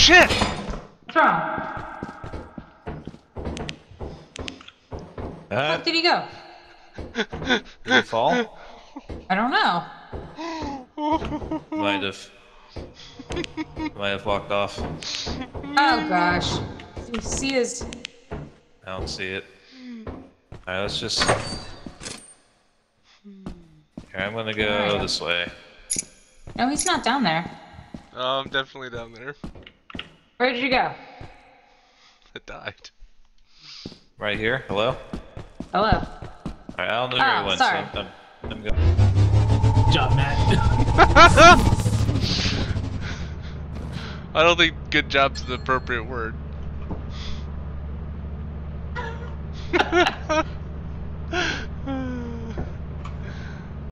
shit! What's wrong? Uh, Where did he go? did he fall? I don't know. Might have. Might have walked off. Oh gosh. You see his. I don't see it. Alright, let's just. Here, I'm gonna go Alright. this way. No, he's not down there. Oh, I'm definitely down there. Where did you go? I died. Right here. Hello. Hello. Alright, I don't know oh, where Oh, he went. sorry. So I'm, I'm, I'm going. Good job, Matt. I don't think good job's the appropriate word.